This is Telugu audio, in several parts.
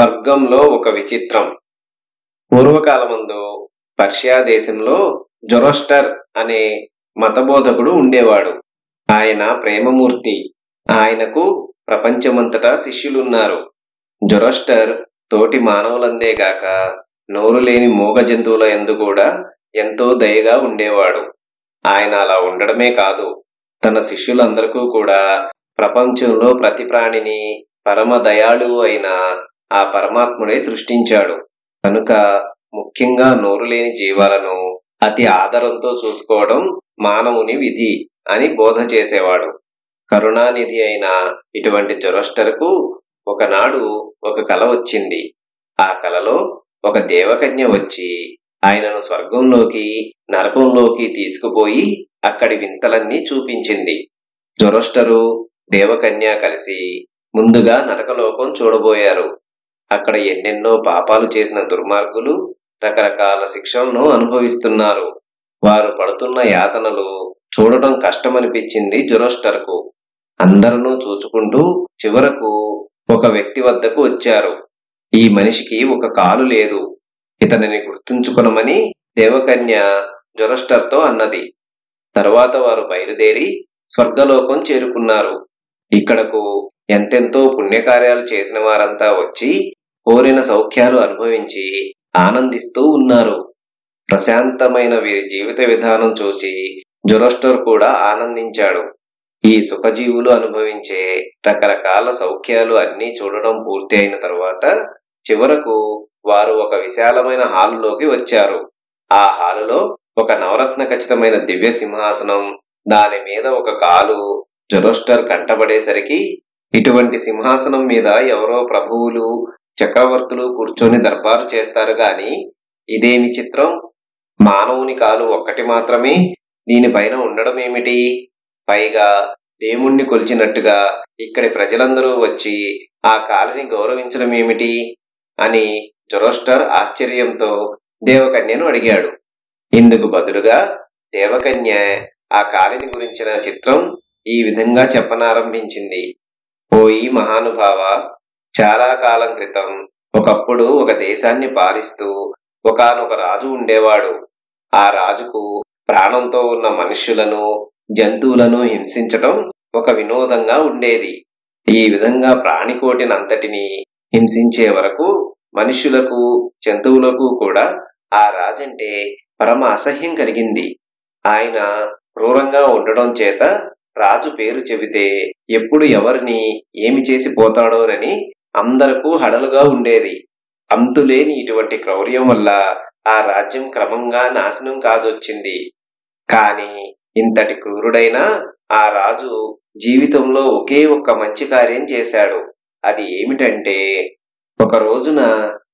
స్వర్గంలో ఒక విచిత్రం. పూర్వకాలమందు పర్షియా దేశంలో జొరోస్టర్ అనే మతబోధకుడు ఉండేవాడు. ఆయన ప్రేమమూర్తి. ఆయనకు ప్రపంచమంతటా శిష్యులున్నారు. జొరోస్టర్ తోటి మానవులందేగాక నోరు లేని మూగ జంతువుల ఎందు కూడా ఎంతో దయగా ఉండేవాడు. ఆయన అలా ఉండడమే కాదు తన శిష్యులందరికీ కూడా ప్రపంచంలో ప్రతి ప్రాణిని పరమ దయాళువు అయిన ఆ పరమాత్ముడే సృష్టించాడు. కనుక ముఖ్యంగా నోరు లేని జీవాలను అతి ఆదరంతో చూసుకోవడం మానవుని విధి అని బోధ చేసేవాడు. కరుణానిధి అయిన ఇటువంటి జొరస్టర్కు ఒకనాడు ఒక కల వచ్చింది. ఆ కలలో ఒక దేవకన్య వచ్చి ఆయనను స్వర్గంలోకి నరకంలోకి తీసుకుపోయి అక్కడి వింతలన్నీ చూపించింది. జొరస్టరు దేవకన్య కలిసి ముందుగా నరకలోకం చూడబోయారు. అక్కడ ఎన్నెన్నో పాపాలు చేసిన దుర్మార్గులు రకరకాల శిక్షలను అనుభవిస్తున్నారు. వారు పడుతున్న యాతనలు చూడటం కష్టమనిపించింది జురోస్టర్కు అందరూ చూచుకుంటూ చివరకు ఒక వ్యక్తి వద్దకు వచ్చారు. ఈ మనిషికి ఒక కాలు లేదు. ఇతనిని గుర్తుంచుకునమని దేవకన్య జొరస్టర్తో అన్నది. తరువాత వారు బయలుదేరి స్వర్గలోకం చేరుకున్నారు. ఇక్కడకు ఎంతెంతో పుణ్యకార్యాలు చేసిన వారంతా వచ్చి కోరిన సౌఖ్యాలు అనుభవించి ఆనందిస్తూ ఉన్నారు. ప్రశాంతమైన వీరి జీవిత విధానం చూసి జొరస్టర్ కూడా ఆనందించాడు. ఈ సుఖజీవులు అనుభవించే రకరకాల సౌఖ్యాలు అన్నీ చూడడం పూర్తి అయిన తర్వాత చివరకు వారు ఒక విశాలమైన హాలులోకి వచ్చారు. ఆ హాలులో ఒక నవరత్న ఖచ్చితమైన దివ్య సింహాసనం దాని మీద ఒక కాలు జొరోస్టర్ కంటపడేసరికి ఇటువంటి సింహాసనం మీద ఎవరో ప్రభువులు చక్రవర్తులు కూర్చొని దర్బారు చేస్తారు గాని ఇదేమి చిత్రం? మానవుని కాలు ఒక్కటి మాత్రమే దీనిపైన ఉండడం ఏమిటి? పైగా దేవుణ్ణి కొలిచినట్టుగా ఇక్కడి ప్రజలందరూ వచ్చి ఆ కాలిని గౌరవించడం ఏమిటి? అని జొరోస్టర్ ఆశ్చర్యంతో దేవకన్యను అడిగాడు. ఇందుకు బదులుగా దేవకన్య ఆ కాలిని గురించిన చిత్రం ఈ విధంగా చెప్పనారంభించింది. ఓయి మహానుభావ చాలా కాలం క్రితం ఒకప్పుడు ఒక దేశాన్ని పాలిస్తూ ఒకనొక రాజు ఉండేవాడు. ఆ రాజుకు ప్రాణంతో ఉన్న మనుష్యులను జంతువులను హింసించటం ఒక వినోదంగా ఉండేది. ఈ విధంగా ప్రాణికోటినంతటిని హింసించే వరకు మనుష్యులకు జంతువులకు కూడా ఆ రాజంటే పరమ అసహ్యం కలిగింది. ఆయన క్రూరంగా ఉండడం చేత రాజు పేరు చెబితే ఎప్పుడు ఎవరిని ఏమి చేసి పోతాడోనని అందరకు హడలుగా ఉండేది. అంతులేని ఇటువంటి క్రౌర్యం వల్ల ఆ రాజ్యం క్రమంగా నాశనం కాజొచ్చింది. కాని ఇంతటి క్రూరుడైన ఆ రాజు జీవితంలో ఒకే ఒక్క మంచి కార్యం చేశాడు. అది ఏమిటంటే ఒక రోజున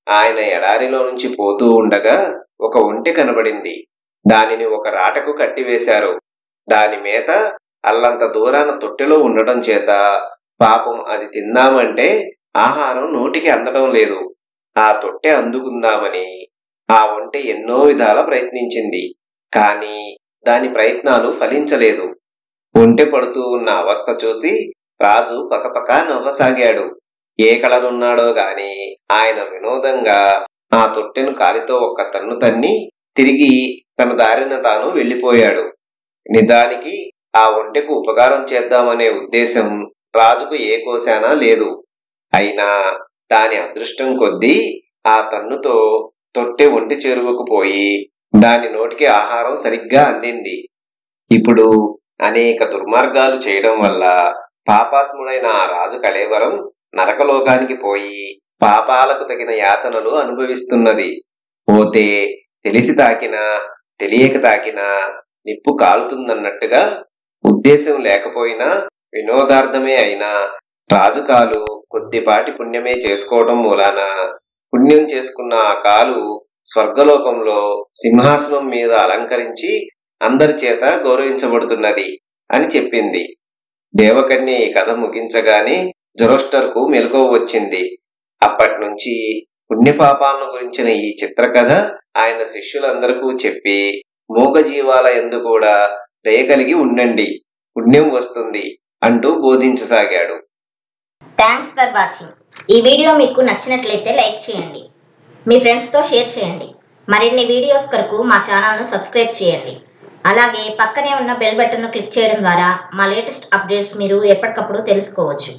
ఆయన ఎడారిలో నుంచి పోతూ ఉండగా ఒక ఒంటె కనబడింది. దానిని ఒక రాటకు కట్టివేశారు. దాని మీద అల్లంత దూరాన తొట్టెలో ఉండటం చేత పాపం అది తిందామంటే ఆహారం నోటికి అందడం లేదు. ఆ తొట్టె అందుకుందామని ఆ ఒంటె ఎన్నో విధాల ప్రయత్నించింది. కాని దాని ప్రయత్నాలు ఫలించలేదు. ఒంటె పడుతూ ఉన్న అవస్థ చూసి రాజు పకపక నవ్వసాగాడు. ఏ కళనున్నాడో గాని ఆయన వినోదంగా ఆ తొట్టెను కాలితో ఒక్క తన్ను తన్ని తిరిగి తన దారిన తాను వెళ్ళిపోయాడు నిజానికి ఆ ఒంటెకు ఉపకారం చేద్దామనే ఉద్దేశం రాజుకు ఏ కోశానా లేదు. అయినా దాని అదృష్టం కొద్దీ ఆ తన్నుతో తొట్టె ఒంటి చేరువకుపోయి దాని నోటికి ఆహారం సరిగ్గా అందింది. ఇప్పుడు అనేక దుర్మార్గాలు చేయడం వల్ల పాపాత్ముడైన ఆ రాజు కలేవరం నరకలోకానికి పోయి పాపాలకు తగిన యాతనలు అనుభవిస్తున్నది. పోతే తెలిసి తాకినా తెలియక తాకినా నిప్పు కాలుతుందన్నట్టుగా ఉద్దేశం లేకపోయినా వినోదార్థమే అయినా రాజు కాలు కొద్దిపాటి పుణ్యమే చేసుకోవడం మూలాన పుణ్యం చేసుకున్న ఆ కాలు స్వర్గలోకంలో సింహాసనం మీద అలంకరించి అందరి చేత గౌరవించబడుతున్నది అని చెప్పింది. దేవకన్య ఈ కథ ముగించగానే జొరోస్టర్కు మెలకువ వచ్చింది. అప్పటి నుంచి పుణ్యపాపాలను గురించిన ఈ చిత్రకథ ఆయన శిష్యులందరికీ చెప్పి మూగజీవాల ఎందు కూడా దయ కలిగి ఉండండి. పుణ్యం వస్తుంది అంటూ బోధించసాగాడు. థ్యాంక్స్ ఫర్ వాచింగ్ ఈ వీడియో మీకు నచ్చినట్లయితే లైక్ చేయండి. మీ ఫ్రెండ్స్తో షేర్ చేయండి. మరిన్ని వీడియోస్ కొరకు మా ఛానల్ను సబ్స్క్రైబ్ చేయండి. అలాగే పక్కనే ఉన్న బెల్ బటన్ను క్లిక్ చేయడం ద్వారా మా లేటెస్ట్ అప్డేట్స్ మీరు ఎప్పటికప్పుడు తెలుసుకోవచ్చు.